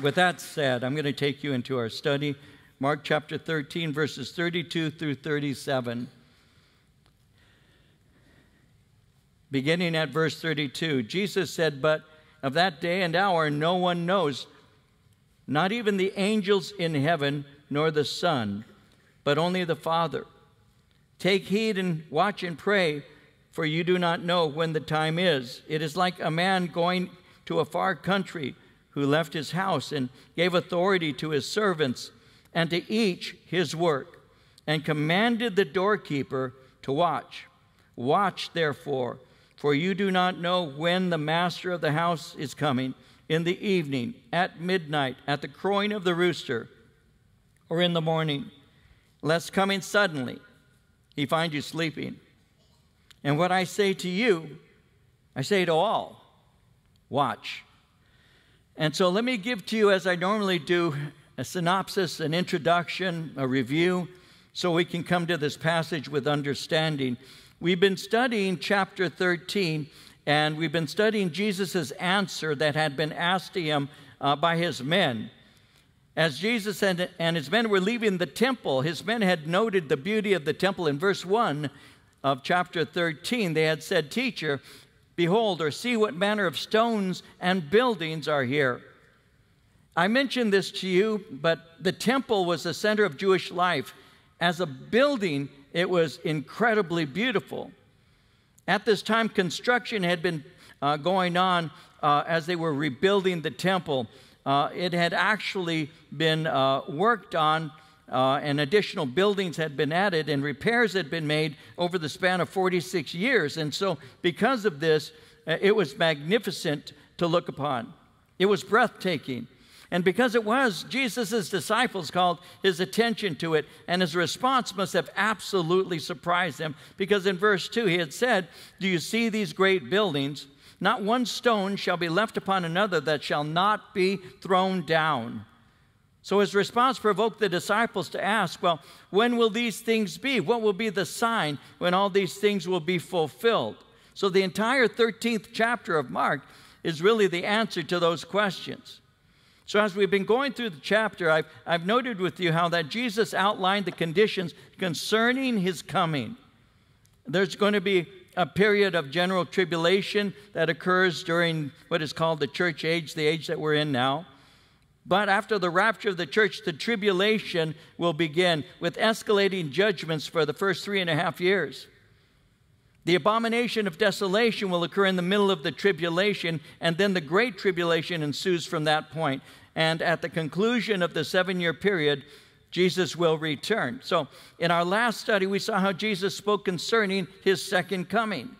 With that said, I'm going to take you into our study, Mark chapter 13, verses 32 through 37. Beginning at verse 32, Jesus said, But of that day and hour no one knows, not even the angels in heaven, nor the Son, but only the Father. Take heed and watch and pray, for you do not know when the time is. It is like a man going to a far country who left his house and gave authority to his servants and to each his work, and commanded the doorkeeper to watch. Watch, therefore, for you do not know when the master of the house is coming in the evening, at midnight, at the crowing of the rooster, or in the morning, lest coming suddenly he find you sleeping. And what I say to you, I say to all watch. And so let me give to you, as I normally do, a synopsis, an introduction, a review, so we can come to this passage with understanding. We've been studying chapter 13 and we've been studying Jesus' answer that had been asked to him uh, by his men. As Jesus and, and his men were leaving the temple, his men had noted the beauty of the temple. In verse 1 of chapter 13, they had said, Teacher, behold, or see what manner of stones and buildings are here. I mentioned this to you, but the temple was the center of Jewish life. As a building, it was incredibly beautiful. At this time, construction had been uh, going on uh, as they were rebuilding the temple. Uh, it had actually been uh, worked on, uh, and additional buildings had been added, and repairs had been made over the span of 46 years. And so, because of this, uh, it was magnificent to look upon. It was breathtaking. And because it was, Jesus' disciples called his attention to it, and his response must have absolutely surprised them. Because in verse 2, he had said, Do you see these great buildings? Not one stone shall be left upon another that shall not be thrown down. So his response provoked the disciples to ask, Well, when will these things be? What will be the sign when all these things will be fulfilled? So the entire 13th chapter of Mark is really the answer to those questions. So, as we've been going through the chapter, I've, I've noted with you how that Jesus outlined the conditions concerning his coming. There's going to be a period of general tribulation that occurs during what is called the church age, the age that we're in now. But after the rapture of the church, the tribulation will begin with escalating judgments for the first three and a half years. The abomination of desolation will occur in the middle of the tribulation, and then the great tribulation ensues from that point. and at the conclusion of the seven year period, Jesus will return. So, in our last study, we saw how Jesus spoke concerning his second coming.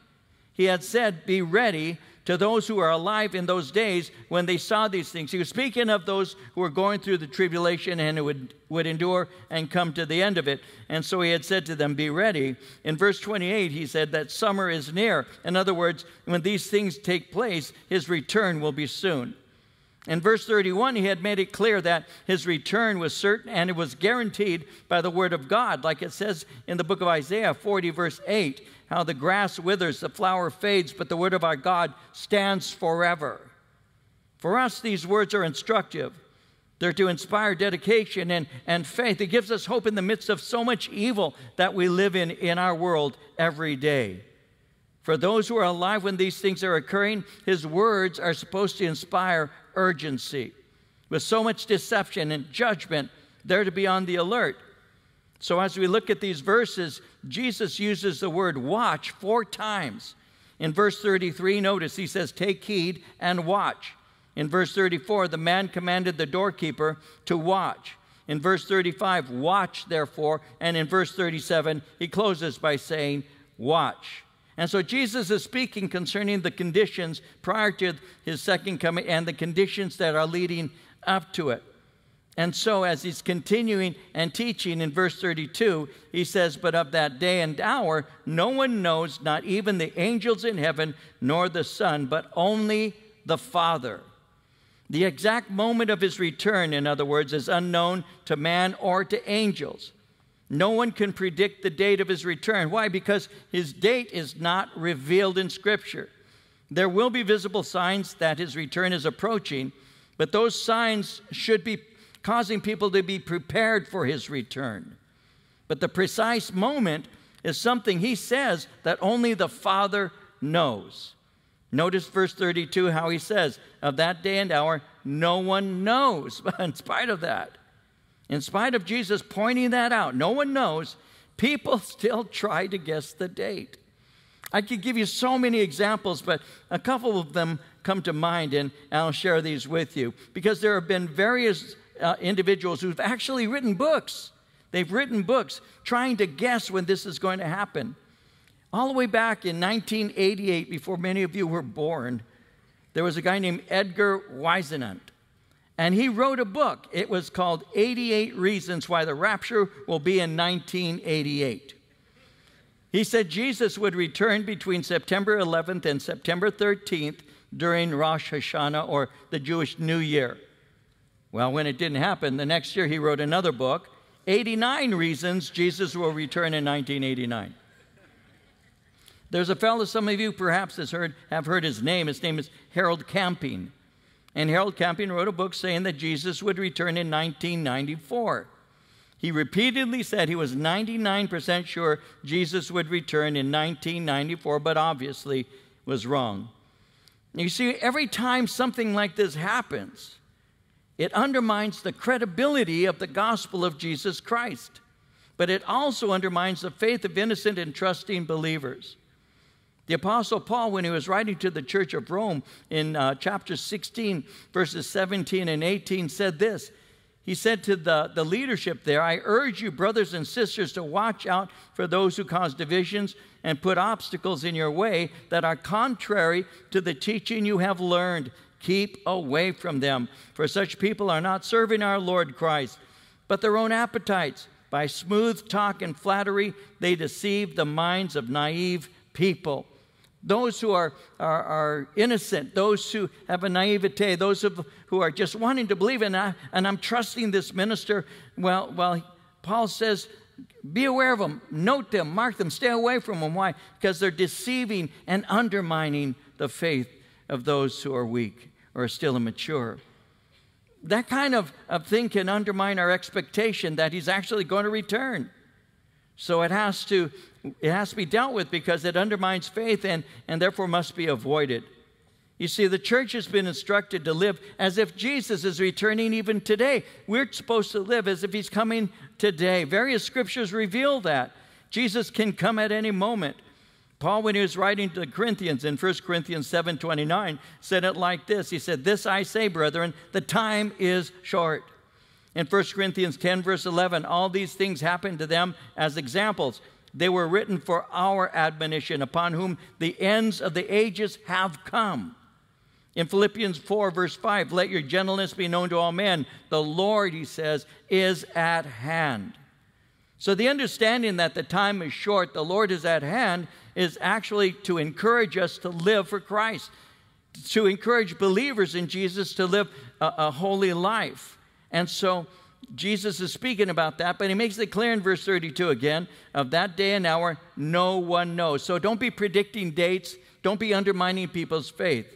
He had said, Be ready to those who are alive in those days when they saw these things. He was speaking of those who were going through the tribulation and would, would endure and come to the end of it. And so he had said to them, Be ready. In verse 28, he said that summer is near. In other words, when these things take place, his return will be soon. In verse 31, he had made it clear that his return was certain and it was guaranteed by the word of God, like it says in the book of Isaiah 40, verse 8, how the grass withers, the flower fades, but the word of our God stands forever. For us, these words are instructive. They're to inspire dedication and, and faith. It gives us hope in the midst of so much evil that we live in in our world every day. For those who are alive when these things are occurring, his words are supposed to inspire urgency. With so much deception and judgment, they're to be on the alert. So, as we look at these verses, Jesus uses the word watch four times. In verse 33, notice he says, Take heed and watch. In verse 34, the man commanded the doorkeeper to watch. In verse 35, watch therefore. And in verse 37, he closes by saying, Watch. And so Jesus is speaking concerning the conditions prior to his second coming and the conditions that are leading up to it. And so, as he's continuing and teaching in verse 32, he says, But of that day and hour, no one knows, not even the angels in heaven, nor the Son, but only the Father. The exact moment of his return, in other words, is unknown to man or to angels. No one can predict the date of his return. Why? Because his date is not revealed in Scripture. There will be visible signs that his return is approaching, But those signs should be causing people to be prepared for his return. But the precise moment is something he says that only the Father knows. Notice verse 32 how he says, Of that day and hour, no one knows. In spite of that, in spite of Jesus pointing that out, no one knows, people still try to guess the date. I could give you so many examples, but a couple of them come to mind, and I'll share these with you because there have been various uh, individuals who've actually written books. They've written books trying to guess when this is going to happen. All the way back in 1988, before many of you were born, there was a guy named Edgar Whisenant. And he wrote a book. It was called 88 Reasons Why the Rapture Will Be in 1988. He said Jesus would return between September 11th and September 13th during Rosh Hashanah or the Jewish New Year. Well, when it didn't happen, the next year he wrote another book 89 Reasons Jesus Will Return in 1989. There's a fellow, some of you perhaps has heard, have heard his name. His name is Harold Camping. And Harold Camping wrote a book saying that Jesus would return in 1994. He repeatedly said he was 99% sure Jesus would return in 1994, but obviously was wrong. You see, every time something like this happens, it undermines the credibility of the gospel of Jesus Christ, but it also undermines the faith of innocent and trusting believers. The Apostle Paul, when he was writing to the church of Rome in uh, chapter 16, verses 17 and 18, said this. He said to the, the leadership there, I urge you, brothers and sisters, to watch out for those who cause divisions and put obstacles in your way that are contrary to the teaching you have learned. Keep away from them, for such people are not serving our Lord Christ, but their own appetites. By smooth talk and flattery, they deceive the minds of naive people. Those who are, are, are innocent, those who have a naivete, those of, who are just wanting to believe, and, I, and I'm trusting this minister. Well, well, Paul says, be aware of them, note them, mark them, stay away from them. Why? Because they're deceiving and undermining the faith of those who are weak or still immature. That kind of, of thing can undermine our expectation that he's actually going to return. So it has to, it has to be dealt with because it undermines faith and, and therefore must be avoided. You see, the church has been instructed to live as if Jesus is returning even today. We're supposed to live as if he's coming today. Various scriptures reveal that. Jesus can come at any moment. Paul, when he was writing to the Corinthians in 1 Corinthians 7:29, said it like this He said, This I say, brethren, the time is short. In 1 Corinthians 10, verse 11, all these things happened to them as examples. They were written for our admonition, upon whom the ends of the ages have come. In Philippians 4, verse 5, let your gentleness be known to all men. The Lord, he says, is at hand. So the understanding that the time is short, the Lord is at hand, is actually to encourage us to live for Christ, to encourage believers in Jesus to live a, a holy life. And so Jesus is speaking about that, but he makes it clear in verse 32 again of that day and hour, no one knows. So don't be predicting dates, don't be undermining people's faith.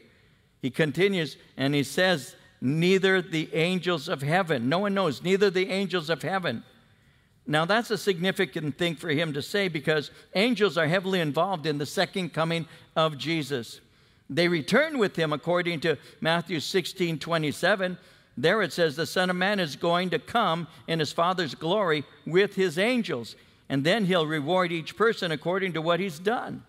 He continues and he says, Neither the angels of heaven, no one knows, neither the angels of heaven. Now, that's a significant thing for him to say because angels are heavily involved in the second coming of Jesus. They return with him according to Matthew 16 27. There it says, The Son of Man is going to come in his Father's glory with his angels, and then he'll reward each person according to what he's done.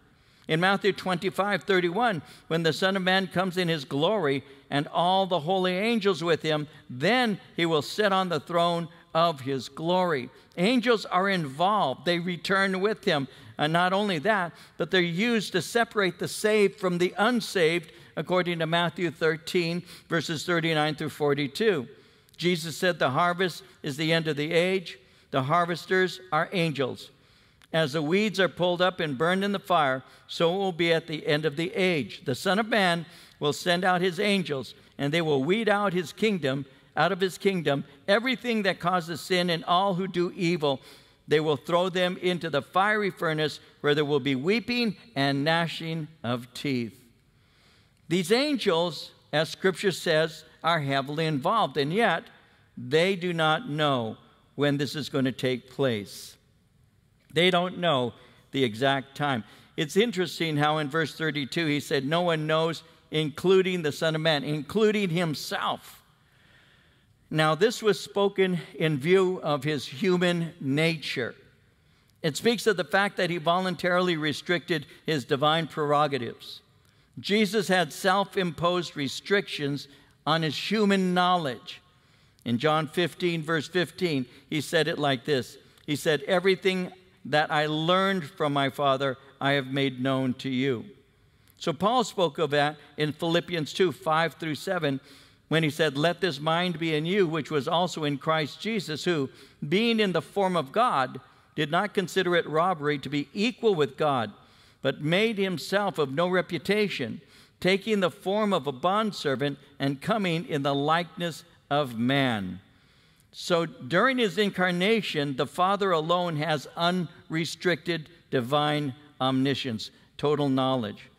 In Matthew 25, 31, when the Son of Man comes in his glory and all the holy angels with him, then he will sit on the throne of his glory. Angels are involved, they return with him. And not only that, but they're used to separate the saved from the unsaved, according to Matthew 13, verses 39 through 42. Jesus said, The harvest is the end of the age, the harvesters are angels. As the weeds are pulled up and burned in the fire, so it will be at the end of the age. The Son of Man will send out his angels, and they will weed out his kingdom, out of his kingdom, everything that causes sin and all who do evil. They will throw them into the fiery furnace where there will be weeping and gnashing of teeth. These angels, as scripture says, are heavily involved, and yet they do not know when this is going to take place. They don't know the exact time. It's interesting how in verse 32 he said, No one knows, including the Son of Man, including himself. Now, this was spoken in view of his human nature. It speaks of the fact that he voluntarily restricted his divine prerogatives. Jesus had self imposed restrictions on his human knowledge. In John 15, verse 15, he said it like this He said, Everything that I learned from my Father, I have made known to you. So Paul spoke of that in Philippians 2 5 through 7 when he said, Let this mind be in you, which was also in Christ Jesus, who, being in the form of God, did not consider it robbery to be equal with God, but made himself of no reputation, taking the form of a bondservant and coming in the likeness of man. So during his incarnation, the Father alone has unrestricted divine omniscience, total knowledge.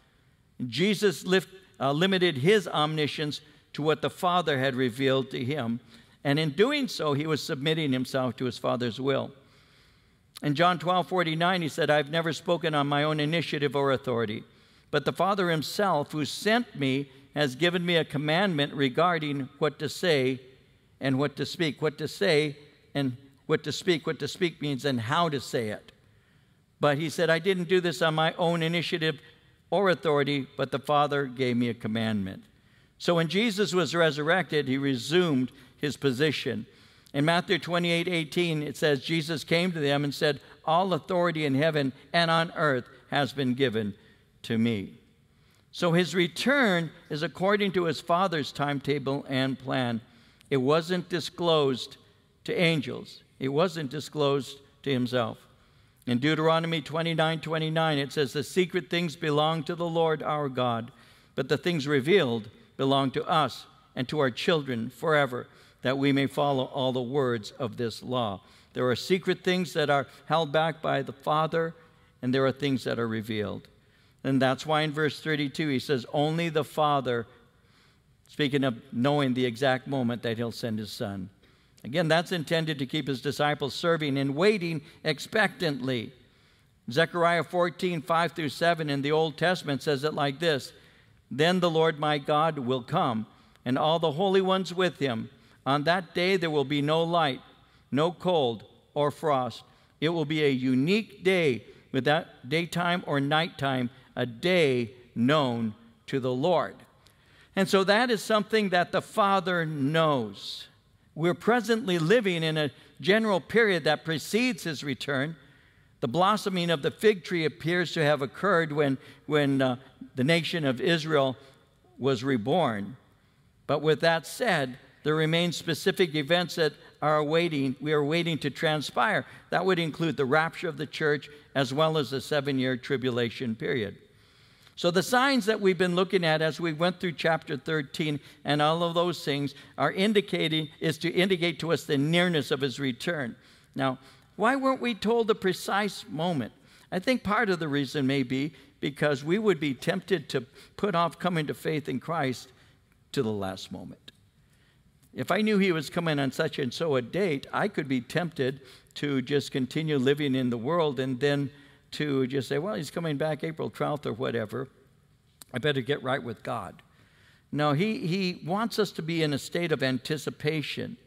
Jesus lift, uh, limited his omniscience to what the Father had revealed to him. And in doing so, he was submitting himself to his Father's will. In John 12 49, he said, I've never spoken on my own initiative or authority, but the Father himself, who sent me, has given me a commandment regarding what to say and what to speak. What to say and what to speak. What to speak means and how to say it. But he said, I didn't do this on my own initiative or authority, but the Father gave me a commandment. So when Jesus was resurrected, he resumed his position. In Matthew 28 18, it says, Jesus came to them and said, All authority in heaven and on earth has been given to me. So his return is according to his Father's timetable and plan. It wasn't disclosed to angels, it wasn't disclosed to himself. In Deuteronomy 29 29, it says, The secret things belong to the Lord our God, but the things revealed belong to us and to our children forever, that we may follow all the words of this law. There are secret things that are held back by the Father, and there are things that are revealed. And that's why in verse 32 he says, Only the Father, speaking of knowing the exact moment that he'll send his Son. Again, that's intended to keep his disciples serving and waiting expectantly. Zechariah 14, 5 through 7 in the Old Testament says it like this then the Lord my God will come, and all the holy ones with him. On that day there will be no light, no cold or frost. It will be a unique day without daytime or nighttime, a day known to the Lord. And so that is something that the Father knows. We're presently living in a general period that precedes his return. The blossoming of the fig tree appears to have occurred when, when uh, the nation of Israel was reborn. But with that said, there remain specific events that are waiting, we are waiting to transpire. That would include the rapture of the church as well as the seven year tribulation period. So, the signs that we've been looking at as we went through chapter 13 and all of those things are indicating, is to indicate to us the nearness of his return. Now, why weren't we told the precise moment? I think part of the reason may be because we would be tempted to put off coming to faith in Christ to the last moment. If I knew he was coming on such and so a date, I could be tempted to just continue living in the world and then to just say, well, he's coming back April 12th or whatever. I better get right with God. No, he, he wants us to be in a state of anticipation.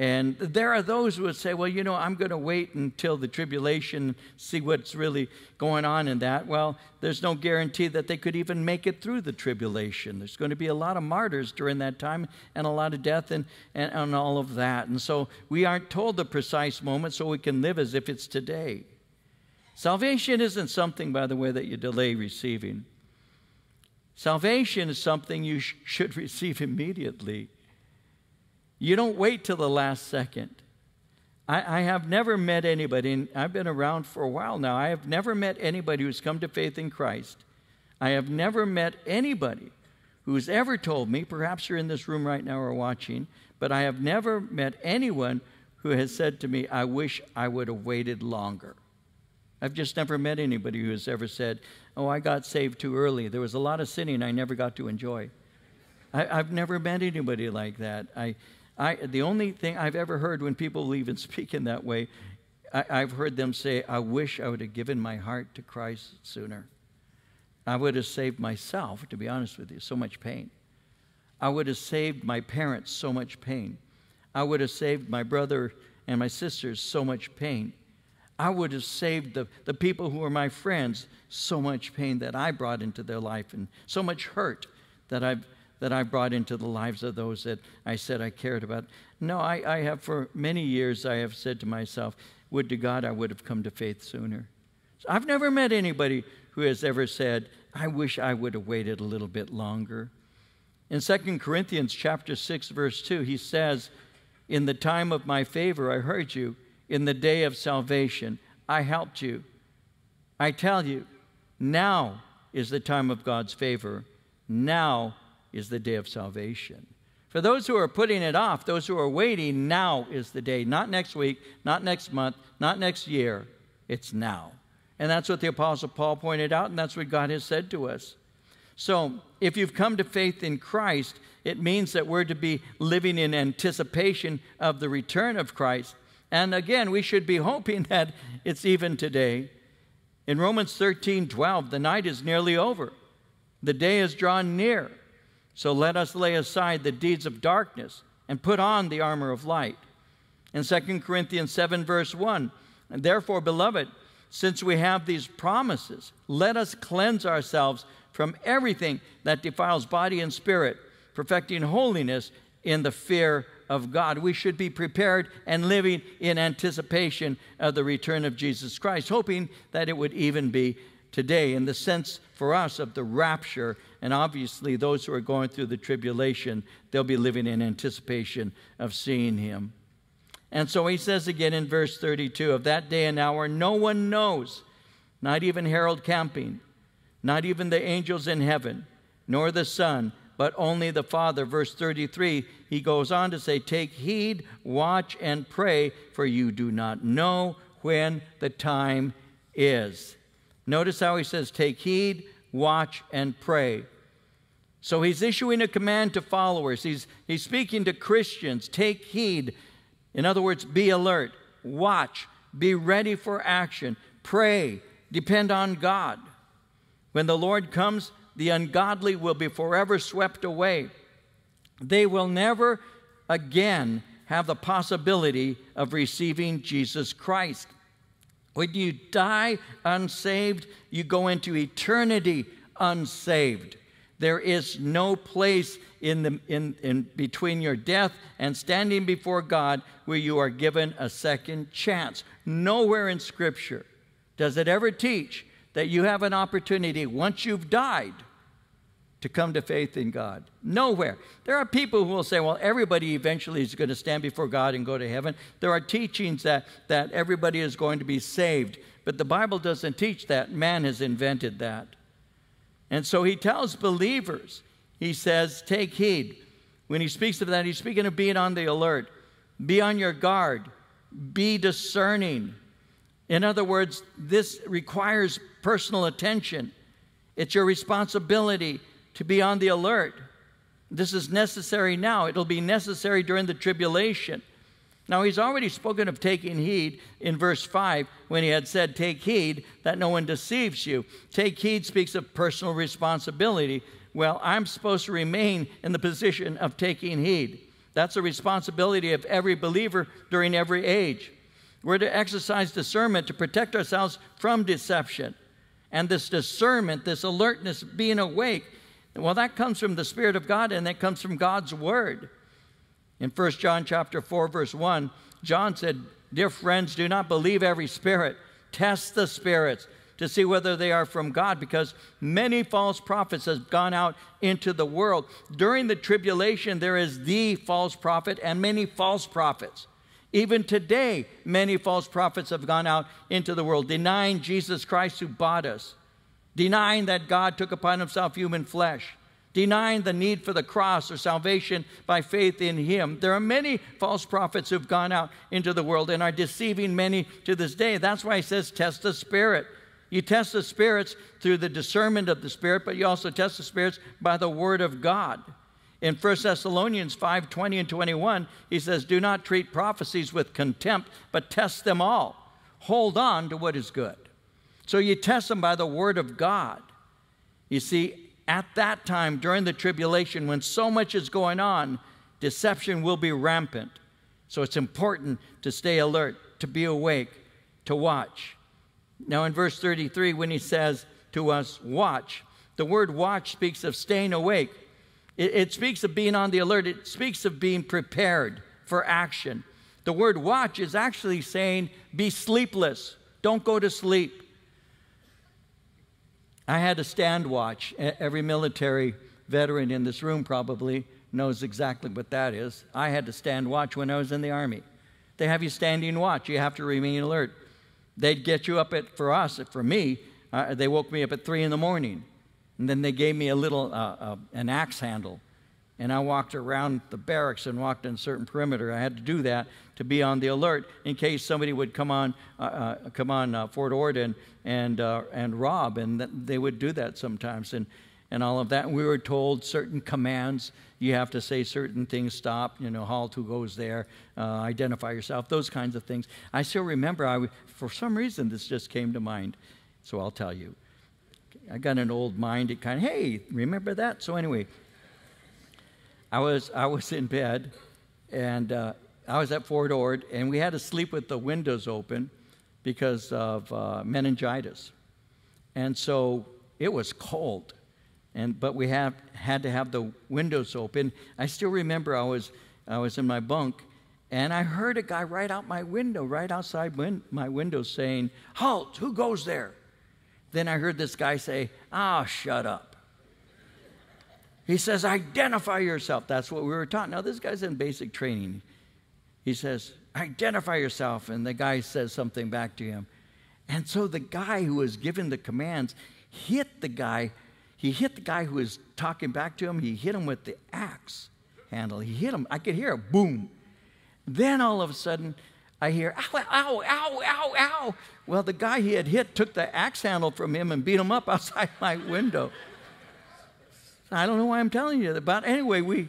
And there are those who would say, well, you know, I'm going to wait until the tribulation, see what's really going on in that. Well, there's no guarantee that they could even make it through the tribulation. There's going to be a lot of martyrs during that time and a lot of death and, and, and all of that. And so we aren't told the precise moment so we can live as if it's today. Salvation isn't something, by the way, that you delay receiving. Salvation is something you sh- should receive immediately. You don't wait till the last second. I, I, have never met anybody, and I've been around for a while now. I have never met anybody who's come to faith in Christ. I have never met anybody who's ever told me, perhaps you're in this room right now or watching, but I have never met anyone who has said to me, I wish I would have waited longer. I've just never met anybody who has ever said, Oh, I got saved too early. There was a lot of sinning I never got to enjoy. I, have never met anybody like that. I, I, the only thing I've ever heard when people even speak in that way, I, I've heard them say, I wish I would have given my heart to Christ sooner. I would have saved myself, to be honest with you, so much pain. I would have saved my parents so much pain. I would have saved my brother and my sisters so much pain. I would have saved the, the people who were my friends so much pain that I brought into their life and so much hurt that I've that I brought into the lives of those that I said I cared about. No, I, I have for many years I have said to myself, would to God I would have come to faith sooner. So I've never met anybody who has ever said, I wish I would have waited a little bit longer. In 2 Corinthians chapter 6 verse 2 he says, "In the time of my favor I heard you, in the day of salvation I helped you. I tell you, now is the time of God's favor. Now is the day of salvation." For those who are putting it off, those who are waiting, now is the day. Not next week, not next month, not next year. It's now. And that's what the Apostle Paul pointed out, and that's what God has said to us. So, if you've come to faith in Christ, it means that we're to be living in anticipation of the return of Christ. And again, we should be hoping that it's even today. In Romans 13 12, the night is nearly over, the day is drawn near. So let us lay aside the deeds of darkness and put on the armor of light. In 2 Corinthians 7, verse 1, and therefore, beloved, since we have these promises, let us cleanse ourselves from everything that defiles body and spirit, perfecting holiness in the fear of God. We should be prepared and living in anticipation of the return of Jesus Christ, hoping that it would even be today in the sense for us of the rapture. And obviously, those who are going through the tribulation, they'll be living in anticipation of seeing him. And so he says again in verse 32 of that day and hour, no one knows, not even Harold Camping, not even the angels in heaven, nor the Son, but only the Father. Verse 33, he goes on to say, Take heed, watch, and pray, for you do not know when the time is. Notice how he says, Take heed, watch, and pray. So he's issuing a command to followers. He's, he's speaking to Christians. Take heed, in other words, be alert, watch, be ready for action, pray, depend on God. When the Lord comes, the ungodly will be forever swept away. They will never again have the possibility of receiving Jesus Christ. When you die unsaved, you go into eternity unsaved. There is no place in, the, in, in between your death and standing before God where you are given a second chance. Nowhere in Scripture does it ever teach that you have an opportunity once you've died to come to faith in God. Nowhere. There are people who will say, well, everybody eventually is going to stand before God and go to heaven. There are teachings that, that everybody is going to be saved, but the Bible doesn't teach that. Man has invented that. And so he tells believers, he says, take heed. When he speaks of that, he's speaking of being on the alert. Be on your guard. Be discerning. In other words, this requires personal attention. It's your responsibility to be on the alert. This is necessary now. It'll be necessary during the tribulation. Now, he's already spoken of taking heed in verse 5 when he had said, Take heed that no one deceives you. Take heed speaks of personal responsibility. Well, I'm supposed to remain in the position of taking heed. That's a responsibility of every believer during every age. We're to exercise discernment to protect ourselves from deception. And this discernment, this alertness, being awake, well, that comes from the Spirit of God and that comes from God's Word. In 1 John chapter 4 verse 1, John said, "Dear friends, do not believe every spirit. Test the spirits to see whether they are from God because many false prophets have gone out into the world. During the tribulation there is the false prophet and many false prophets. Even today, many false prophets have gone out into the world, denying Jesus Christ who bought us, denying that God took upon himself human flesh, denying the need for the cross or salvation by faith in Him. There are many false prophets who've gone out into the world and are deceiving many to this day. That's why He says, test the Spirit. You test the spirits through the discernment of the Spirit, but you also test the spirits by the Word of God. In 1 Thessalonians 5 20 and 21, he says, Do not treat prophecies with contempt, but test them all. Hold on to what is good. So you test them by the word of God. You see, at that time during the tribulation, when so much is going on, deception will be rampant. So it's important to stay alert, to be awake, to watch. Now, in verse 33, when he says to us, watch, the word watch speaks of staying awake. It, it speaks of being on the alert, it speaks of being prepared for action. The word watch is actually saying, be sleepless, don't go to sleep. I had a stand watch. Every military veteran in this room probably knows exactly what that is. I had to stand watch when I was in the Army. They have you standing watch, you have to remain alert. They'd get you up at, for us, for me, uh, they woke me up at three in the morning. And then they gave me a little, uh, uh, an axe handle. And I walked around the barracks and walked in a certain perimeter. I had to do that to be on the alert in case somebody would come on, uh, uh, come on uh, Fort Ord and, and, and rob. And they would do that sometimes. And, and all of that. And we were told certain commands. You have to say certain things, stop, you know, halt, who goes there, uh, identify yourself, those kinds of things. I still remember, I, for some reason, this just came to mind. So I'll tell you. I got an old mind. It kind of, hey, remember that? So anyway, I was I was in bed, and uh, I was at Fort Ord, and we had to sleep with the windows open because of uh, meningitis, and so it was cold, and but we have had to have the windows open. I still remember I was I was in my bunk, and I heard a guy right out my window, right outside win- my window, saying, "Halt! Who goes there?" Then I heard this guy say, Ah, oh, shut up. He says, Identify yourself. That's what we were taught. Now, this guy's in basic training. He says, Identify yourself. And the guy says something back to him. And so the guy who was given the commands hit the guy. He hit the guy who was talking back to him. He hit him with the axe handle. He hit him. I could hear a boom. Then all of a sudden, I hear, ow, ow, ow, ow, ow. Well, the guy he had hit took the axe handle from him and beat him up outside my window. I don't know why I'm telling you that, but anyway, we,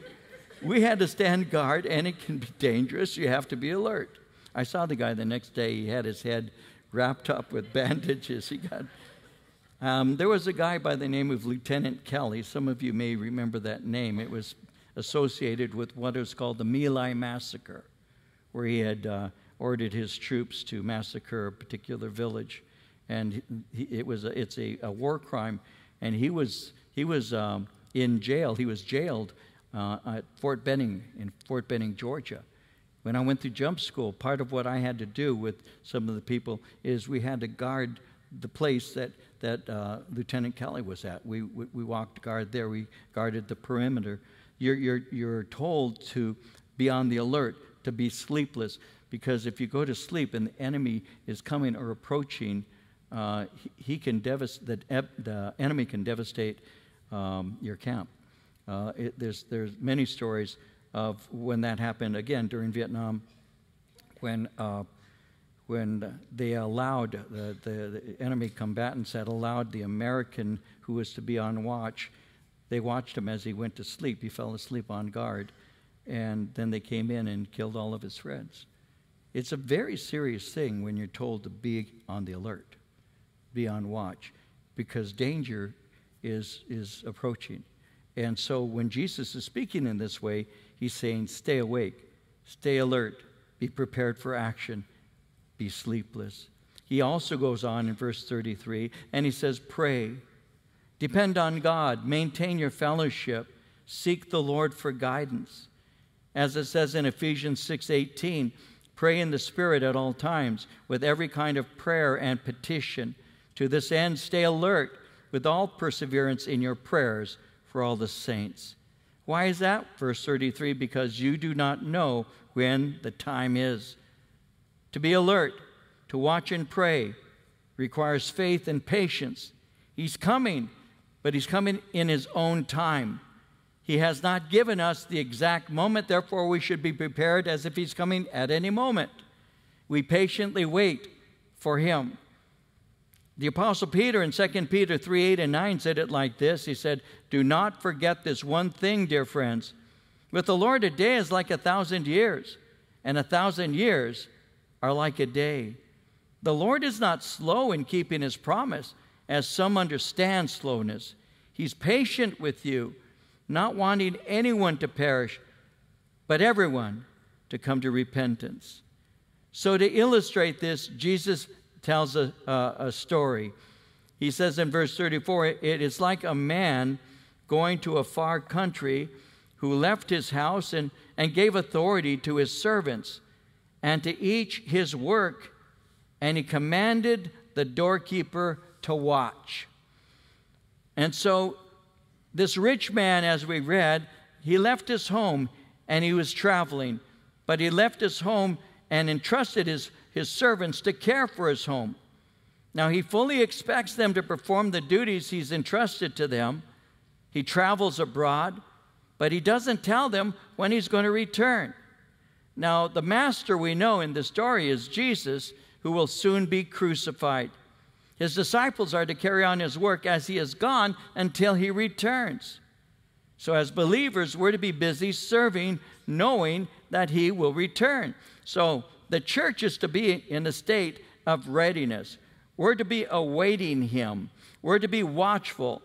we had to stand guard, and it can be dangerous. You have to be alert. I saw the guy the next day. He had his head wrapped up with bandages. He got. Um, there was a guy by the name of Lieutenant Kelly. Some of you may remember that name. It was associated with what is called the My Massacre, where he had uh, ordered his troops to massacre a particular village, and he, it was a, it's a, a, war crime, and he was he was um, in jail. He was jailed uh, at Fort Benning in Fort Benning, Georgia. When I went through jump school, part of what I had to do with some of the people is we had to guard the place that that uh, Lieutenant Kelly was at. We, we, we walked guard there. We guarded the perimeter. You're, you're, you're told to be on the alert, to be sleepless, because if you go to sleep and the enemy is coming or approaching, uh, he, he, can devastate, the, the, enemy can devastate um, your camp. Uh, it, there's, there's many stories of when that happened, again, during Vietnam, when, uh, when they allowed, the, the, the enemy combatants had allowed the American who was to be on watch, they watched him as he went to sleep. He fell asleep on guard. And then they came in and killed all of his friends. It's a very serious thing when you're told to be on the alert, be on watch, because danger is, is approaching. And so when Jesus is speaking in this way, he's saying, stay awake, stay alert, be prepared for action, be sleepless. He also goes on in verse 33 and he says, pray, depend on God, maintain your fellowship, seek the Lord for guidance. As it says in Ephesians 6:18, Pray in the Spirit at all times, with every kind of prayer and petition. To this end, stay alert with all perseverance in your prayers for all the saints. Why is that? Verse 33 because you do not know when the time is. To be alert, to watch and pray, requires faith and patience. He's coming, but He's coming in His own time. He has not given us the exact moment, therefore, we should be prepared as if He's coming at any moment. We patiently wait for Him. The Apostle Peter in 2 Peter 3 8 and 9 said it like this He said, Do not forget this one thing, dear friends. With the Lord, a day is like a thousand years, and a thousand years are like a day. The Lord is not slow in keeping his promise, as some understand slowness. He's patient with you, not wanting anyone to perish, but everyone to come to repentance. So, to illustrate this, Jesus tells a, a, story. He says in verse 34 it is like a man going to a far country who left his house and, and gave authority to his servants and to each his work, and he commanded the doorkeeper to watch. And so, this rich man, as we read, he left his home and he was traveling, but he left his home and entrusted his, his servants to care for his home. Now, he fully expects them to perform the duties he's entrusted to them. He travels abroad, but he doesn't tell them when he's going to return. Now, the master we know in the story is Jesus, who will soon be crucified. His disciples are to carry on his work as he is gone until he returns. So, as believers, we're to be busy serving, knowing that he will return. So, the church is to be in a state of readiness. We're to be awaiting him, we're to be watchful.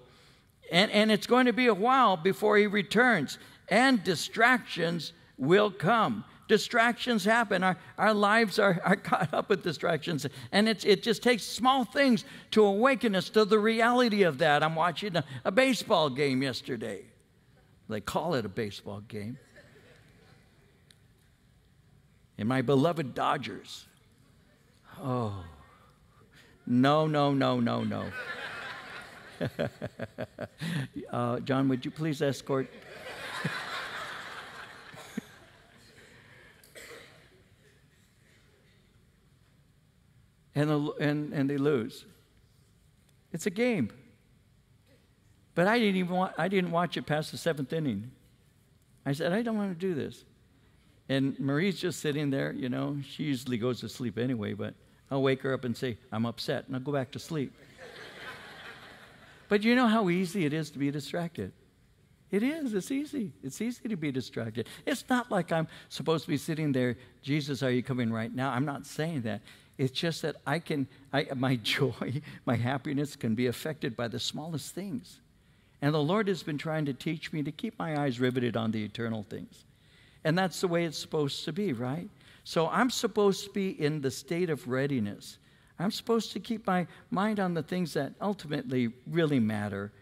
And, and it's going to be a while before he returns, and distractions will come. Distractions happen. Our, our lives are, are caught up with distractions. And it's, it just takes small things to awaken us to the reality of that. I'm watching a, a baseball game yesterday. They call it a baseball game. And my beloved Dodgers. Oh, no, no, no, no, no. uh, John, would you please escort? and, the, and, and they lose. It's a game. But I didn't even want, I didn't watch it past the seventh inning. I said, I don't want to do this. And Marie's just sitting there, you know, she usually goes to sleep anyway, but I'll wake her up and say, I'm upset, and I'll go back to sleep. but you know how easy it is to be distracted. It is. It's easy. It's easy to be distracted. It's not like I'm supposed to be sitting there, Jesus, are you coming right now? I'm not saying that. It's just that I can, I, my joy, my happiness can be affected by the smallest things. And the Lord has been trying to teach me to keep my eyes riveted on the eternal things. And that's the way it's supposed to be, right? So I'm supposed to be in the state of readiness. I'm supposed to keep my mind on the things that ultimately really matter.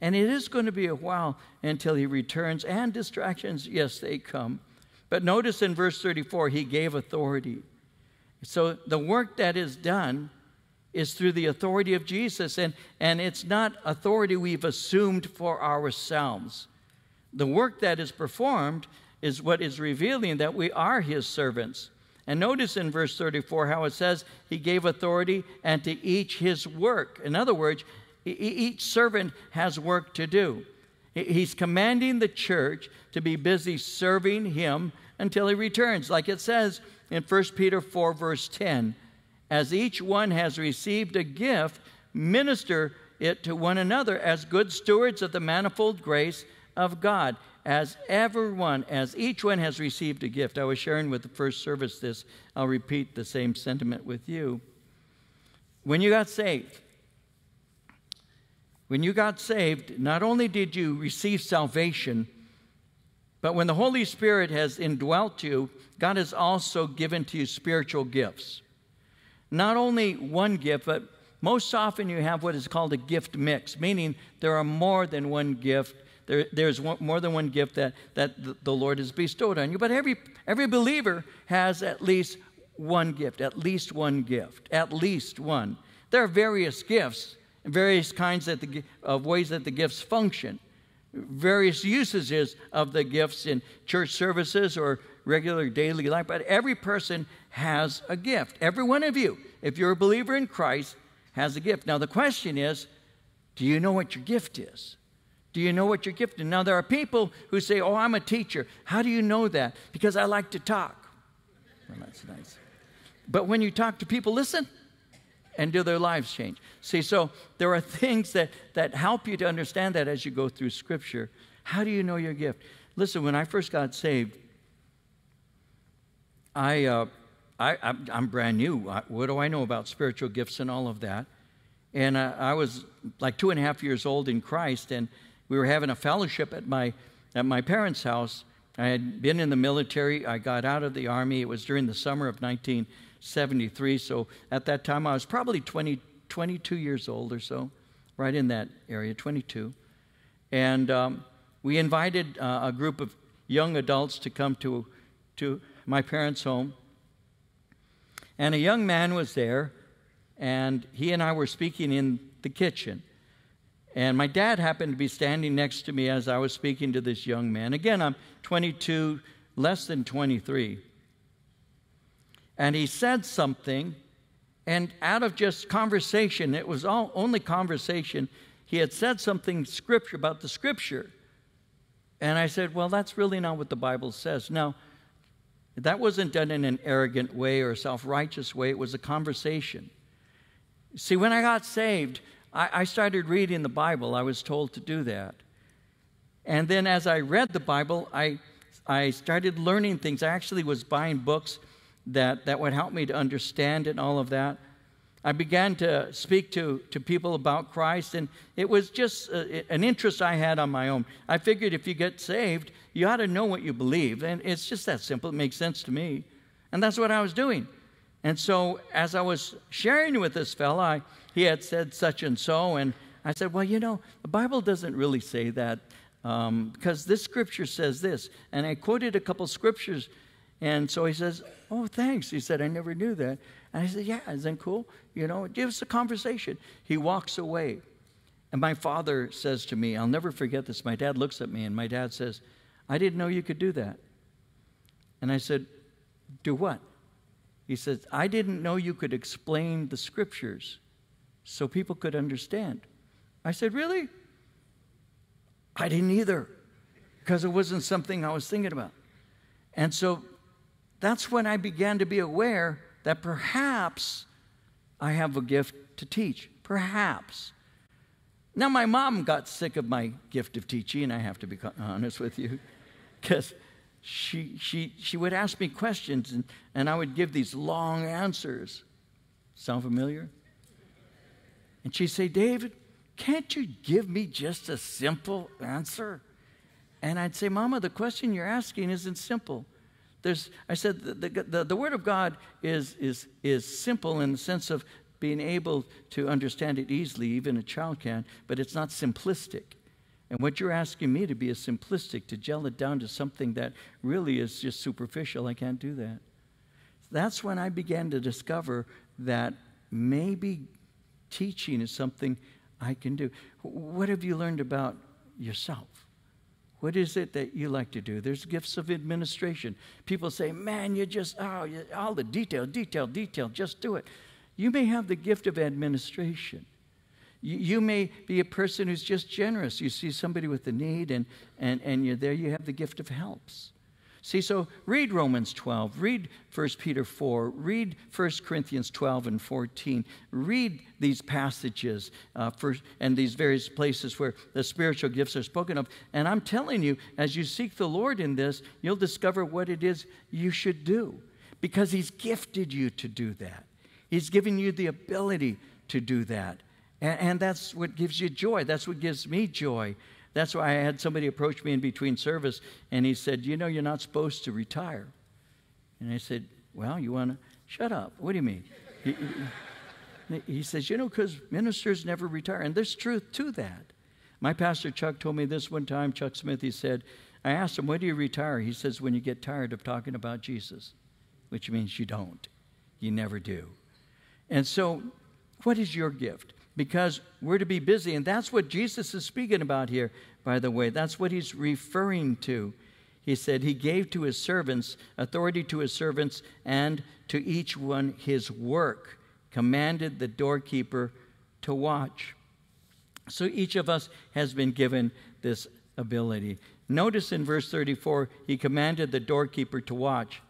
And it is going to be a while until he returns, and distractions, yes, they come. But notice in verse 34, he gave authority. So the work that is done is through the authority of Jesus, and, and it's not authority we've assumed for ourselves. The work that is performed is what is revealing that we are his servants. And notice in verse 34 how it says he gave authority and to each his work. In other words, each servant has work to do. He's commanding the church to be busy serving him until he returns. Like it says in 1 Peter 4, verse 10 As each one has received a gift, minister it to one another as good stewards of the manifold grace of God as everyone, as each one has received a gift. I was sharing with the first service this. I'll repeat the same sentiment with you. When you got saved, when you got saved, not only did you receive salvation, but when the Holy Spirit has indwelt you, God has also given to you spiritual gifts. Not only one gift, but most often you have what is called a gift mix, meaning there are more than one gift there, there's one, more than one gift that, that the Lord has bestowed on you. But every, every believer has at least one gift, at least one gift, at least one. There are various gifts, various kinds of, the, of ways that the gifts function, various usages of the gifts in church services or regular daily life. But every person has a gift. Every one of you, if you're a believer in Christ, has a gift. Now, the question is do you know what your gift is? Do you know what you're gifted? Now, there are people who say, Oh, I'm a teacher. How do you know that? Because I like to talk. Well, that's nice. But when you talk to people, listen and do their lives change. See, so there are things that, that help you to understand that as you go through Scripture. How do you know your gift? Listen, when I first got saved, I, uh, I, I'm brand new. What do I know about spiritual gifts and all of that? And uh, I was like two and a half years old in Christ, and we were having a fellowship at my, at my parents' house. I had been in the military. I got out of the Army. It was during the summer of 1973. So at that time, I was probably 20, 22 years old or so, right in that area, 22. And um, we invited uh, a group of young adults to come to, to my parents' home. And a young man was there, and he and I were speaking in the kitchen. And my dad happened to be standing next to me as I was speaking to this young man. Again, I'm 22, less than 23. And he said something, and out of just conversation, it was all only conversation, he had said something scripture about the scripture. And I said, Well, that's really not what the Bible says. Now, that wasn't done in an arrogant way or self righteous way, it was a conversation. See, when I got saved, I, I started reading the Bible. I was told to do that. And then as I read the Bible, I, I started learning things. I actually was buying books that, that would help me to understand and all of that. I began to speak to, to people about Christ, and it was just uh, a, an interest I had on my own. I figured if you get saved, you ought to know what you believe. And it's just that simple. It makes sense to me. And that's what I was doing. And so as I was sharing with this fella, I, he had said such and so, and I said, Well, you know, the Bible doesn't really say that um, because this scripture says this. And I quoted a couple scriptures, and so he says, Oh, thanks. He said, I never knew that. And I said, Yeah, isn't that cool? You know, give us a conversation. He walks away. And my father says to me, I'll never forget this. My dad looks at me, and my dad says, I didn't know you could do that. And I said, Do what? He says, I didn't know you could explain the scriptures so people could understand. I said, Really? I didn't either, because it wasn't something I was thinking about. And so that's when I began to be aware that perhaps I have a gift to teach. Perhaps. Now, my mom got sick of my gift of teaching, and I have to be honest with you, because she, she, she would ask me questions and, and I would give these long answers. Sound familiar? And she'd say, David, can't you give me just a simple answer? And I'd say, Mama, the question you're asking isn't simple. There's, I said, the, the, the, Word of God is, is, is simple in the sense of being able to understand it easily, even a child can, but it's not simplistic. And what you're asking me to be is simplistic, to gel it down to something that really is just superficial. I can't do that. That's when I began to discover that maybe teaching is something I can do. What have you learned about yourself? What is it that you like to do? There's gifts of administration. People say, man, you just, oh, you, all the detail, detail, detail, just do it. You may have the gift of administration. You, may be a person who's just generous. You see somebody with a need, and, and, and you're there, you have the gift of helps. See, so read Romans 12, read 1 Peter 4, read 1 Corinthians 12 and 14. Read these passages uh, for, and these various places where the spiritual gifts are spoken of. And I'm telling you, as you seek the Lord in this, you'll discover what it is you should do because He's gifted you to do that. He's given you the ability to do that. And, and that's what gives you joy. That's what gives me joy. That's why I had somebody approach me in between service and he said, You know, you're not supposed to retire. And I said, Well, you want to shut up. What do you mean? he, he, he says, You know, because ministers never retire. And there's truth to that. My pastor Chuck told me this one time. Chuck Smith, he said, I asked him, When do you retire? He says, When you get tired of talking about Jesus, which means you don't. You never do. And so, what is your gift? Because we're to be busy, and that's what Jesus is speaking about here, by the way. That's what he's referring to. He said he gave to his servants authority to his servants and to each one his work, commanded the doorkeeper to watch. So each of us has been given this ability. Notice in verse 34, he commanded the doorkeeper to watch.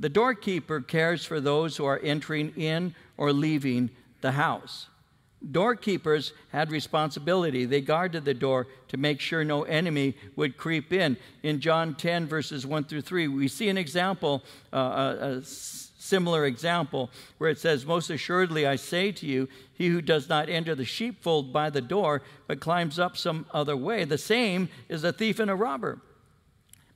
The doorkeeper cares for those who are entering in or leaving the house. Doorkeepers had responsibility. They guarded the door to make sure no enemy would creep in. In John 10, verses 1 through 3, we see an example, uh, a, a similar example, where it says, Most assuredly I say to you, he who does not enter the sheepfold by the door, but climbs up some other way, the same is a thief and a robber.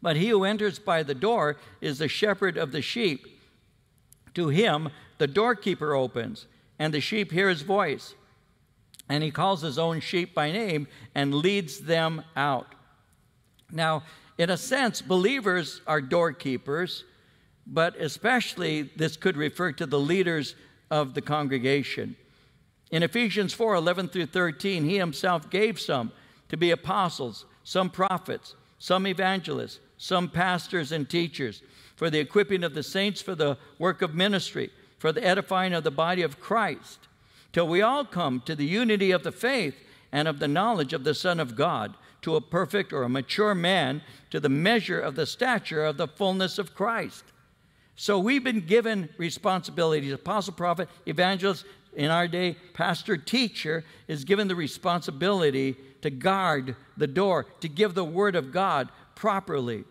But he who enters by the door is the shepherd of the sheep. To him the doorkeeper opens, and the sheep hear his voice and he calls his own sheep by name and leads them out. Now, in a sense, believers are doorkeepers, but especially this could refer to the leaders of the congregation. In Ephesians 4 11 through 13, he himself gave some to be apostles, some prophets, some evangelists, some pastors and teachers, for the equipping of the saints for the work of ministry, for the edifying of the body of Christ till we all come to the unity of the faith and of the knowledge of the Son of God, to a perfect or a mature man, to the measure of the stature of the fullness of Christ. So we've been given responsibilities. Apostle, prophet, evangelist, in our day, pastor, teacher is given the responsibility to guard the door, to give the word of God properly.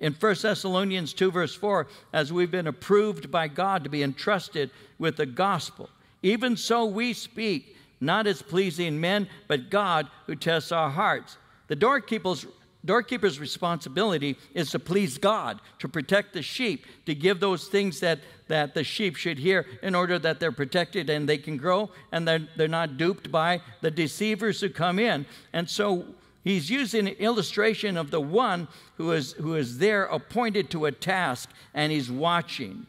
In 1 Thessalonians 2, verse 4, as we've been approved by God to be entrusted with the gospel, even so we speak, not as pleasing men, but God who tests our hearts. The doorkeeper's, doorkeeper's responsibility is to please God, to protect the sheep, to give those things that, that the sheep should hear in order that they're protected and they can grow and they're, they're not duped by the deceivers who come in. And so he's using an illustration of the one who is, who is there appointed to a task and he's watching.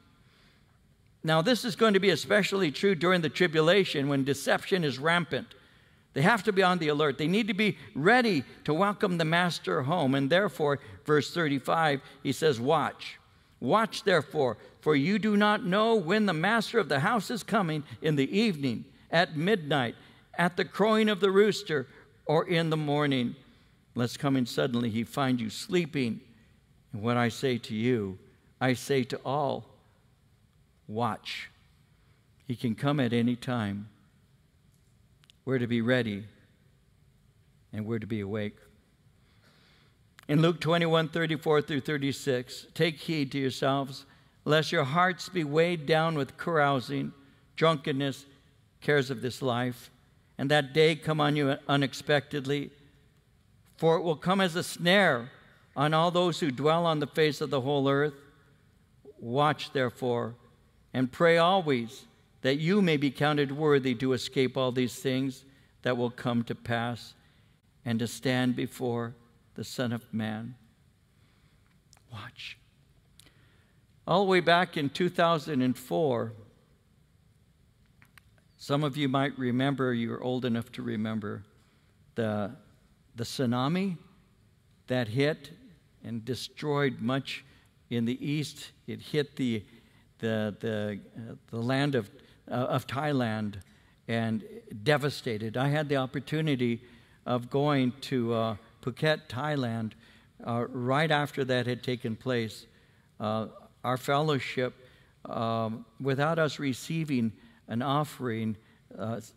Now, this is going to be especially true during the tribulation when deception is rampant. They have to be on the alert. They need to be ready to welcome the master home. And therefore, verse 35, he says, Watch. Watch, therefore, for you do not know when the master of the house is coming in the evening, at midnight, at the crowing of the rooster, or in the morning, lest coming suddenly he find you sleeping. And what I say to you, I say to all watch. He can come at any time. We're to be ready and we're to be awake. In Luke 21 34 through 36, take heed to yourselves, lest your hearts be weighed down with carousing, drunkenness, cares of this life, and that day come on you unexpectedly. For it will come as a snare on all those who dwell on the face of the whole earth. Watch, therefore and pray always that you may be counted worthy to escape all these things that will come to pass and to stand before the Son of Man. Watch. All the way back in 2004, some of you might remember, you're old enough to remember, the, the tsunami that hit and destroyed much in the east. It hit the the, the, uh, the land of, uh, of Thailand and devastated. I had the opportunity of going to uh, Phuket, Thailand, uh, right after that had taken place. Uh, our fellowship, um, without us receiving an offering,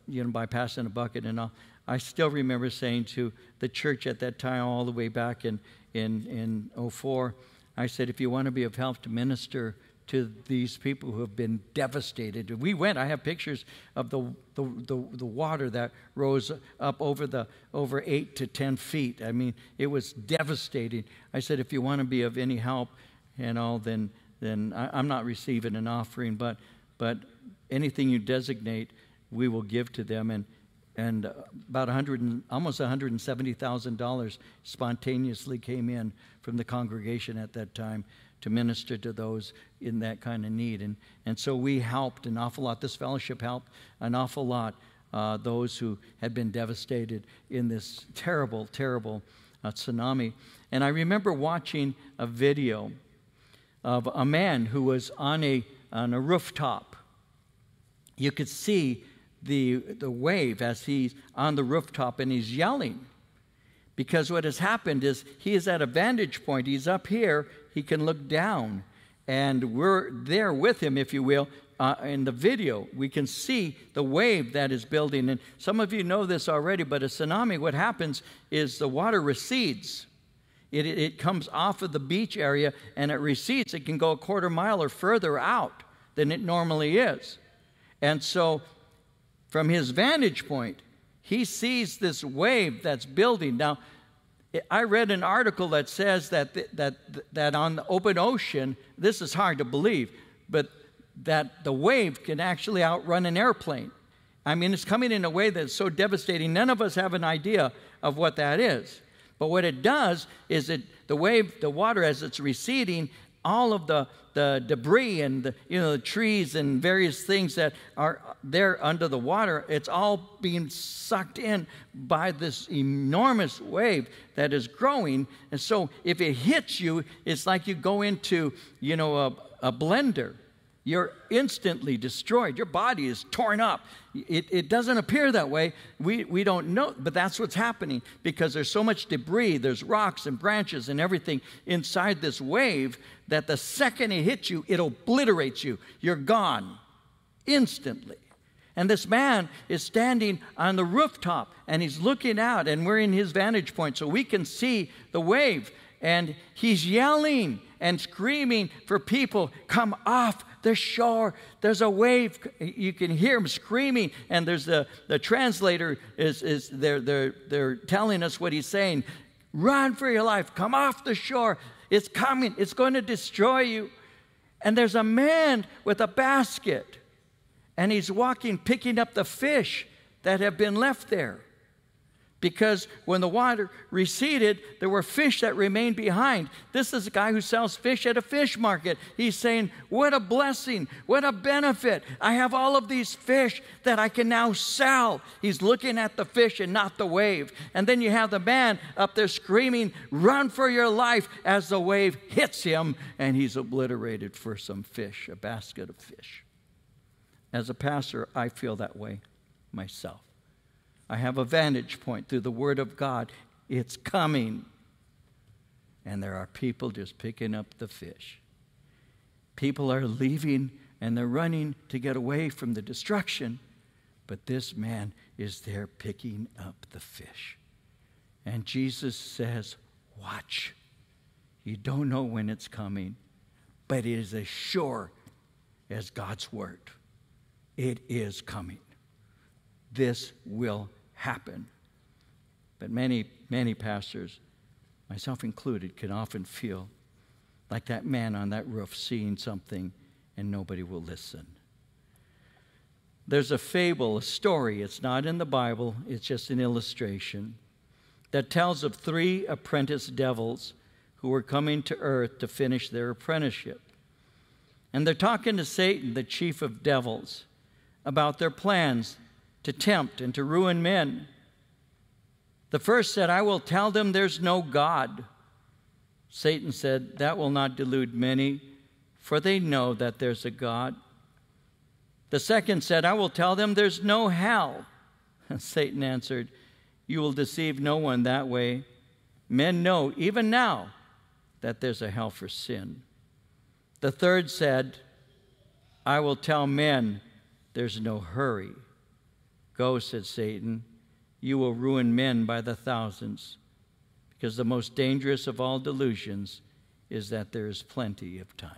you know, by passing a bucket and all, I still remember saying to the church at that time, all the way back in, in, in 04, I said, if you want to be of help to minister to these people who have been devastated. We went, I have pictures of the, the, the, the, water that rose up over, the, over eight to 10 feet. I mean, it was devastating. I said, if you want to be of any help and all, then, then I, am not receiving an offering, but, but anything you designate, we will give to them. And, and uh, about 100 and, almost $170,000 spontaneously came in from the congregation at that time to minister to those in that kind of need. And, and so we helped an awful lot. This fellowship helped an awful lot uh, those who had been devastated in this terrible, terrible uh, tsunami. And I remember watching a video of a man who was on a, on a rooftop. You could see the, the wave as he's on the rooftop and he's yelling. Because what has happened is he is at a vantage point. He's up here he can look down. And we're there with him, if you will, uh, in the video, we can see the wave that is building. And some of you know this already, but a tsunami, what happens is the water recedes. It, it, comes off of the beach area and it recedes. It can go a quarter mile or further out than it normally is. And so, from his vantage point, he sees this wave that's building. Now, I read an article that says that, that, that on the open ocean, this is hard to believe, but that the wave can actually outrun an airplane. I mean, it's coming in a way that's so devastating, none of us have an idea of what that is. But what it does is it, the wave, the water, as it's receding, all of the, the debris and the, you know, the trees and various things that are there under the water, it's all being sucked in by this enormous wave that is growing. And so if it hits you, it's like you go into, you know, a, a blender you're instantly destroyed. Your body is torn up. It, it doesn't appear that way. We, we don't know, but that's what's happening because there's so much debris, there's rocks and branches and everything inside this wave that the second it hits you, it obliterates you. You're gone instantly. And this man is standing on the rooftop and he's looking out, and we're in his vantage point so we can see the wave. And he's yelling and screaming for people, come off the shore. There's a wave. You can hear him screaming, and there's the, the translator is, is they're, they're, they're telling us what he's saying. Run for your life. Come off the shore. It's coming. It's going to destroy you. And there's a man with a basket, and he's walking, picking up the fish that have been left there because when the water receded, there were fish that remained behind. This is a guy who sells fish at a fish market. He's saying, What a blessing, what a benefit. I have all of these fish that I can now sell. He's looking at the fish and not the wave. And then you have the man up there screaming, Run for your life as the wave hits him, and he's obliterated for some fish, a basket of fish. As a pastor, I feel that way myself. I have a vantage point through the Word of God. It's coming. And there are people just picking up the fish. People are leaving and they're running to get away from the destruction. But this man is there picking up the fish. And Jesus says, Watch. You don't know when it's coming, but it is as sure as God's word. It is coming. This will happen. But many, many pastors, myself included, can often feel like that man on that roof seeing something and nobody will listen. There's a fable, a story, it's not in the Bible, it's just an illustration, that tells of three apprentice devils who were coming to earth to finish their apprenticeship. And they're talking to Satan, the chief of devils, about their plans to tempt and to ruin men. The first said, I will tell them there's no God. Satan said, That will not delude many, for they know that there's a God. The second said, I will tell them there's no hell. And Satan answered, You will deceive no one that way. Men know, even now, that there's a hell for sin. The third said, I will tell men there's no hurry. Go, said Satan, you will ruin men by the thousands, because the most dangerous of all delusions is that there is plenty of time.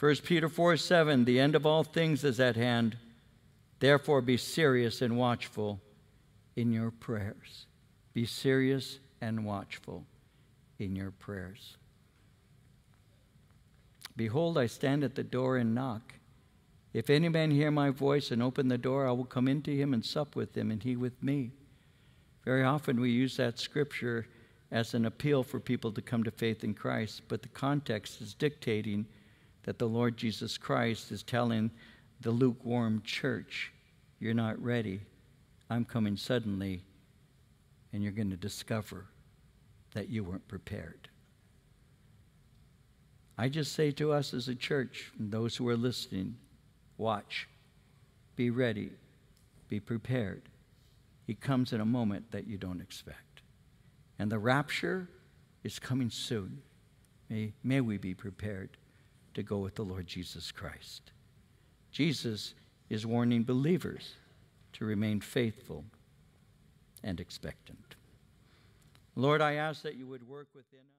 1 Peter 4 7, the end of all things is at hand. Therefore, be serious and watchful in your prayers. Be serious and watchful in your prayers. Behold, I stand at the door and knock. If any man hear my voice and open the door, I will come into him and sup with him, and he with me. Very often we use that scripture as an appeal for people to come to faith in Christ, but the context is dictating that the Lord Jesus Christ is telling the lukewarm church, You're not ready. I'm coming suddenly, and you're going to discover that you weren't prepared. I just say to us as a church, and those who are listening, Watch. Be ready. Be prepared. He comes in a moment that you don't expect. And the rapture is coming soon. May, may we be prepared to go with the Lord Jesus Christ. Jesus is warning believers to remain faithful and expectant. Lord, I ask that you would work within us.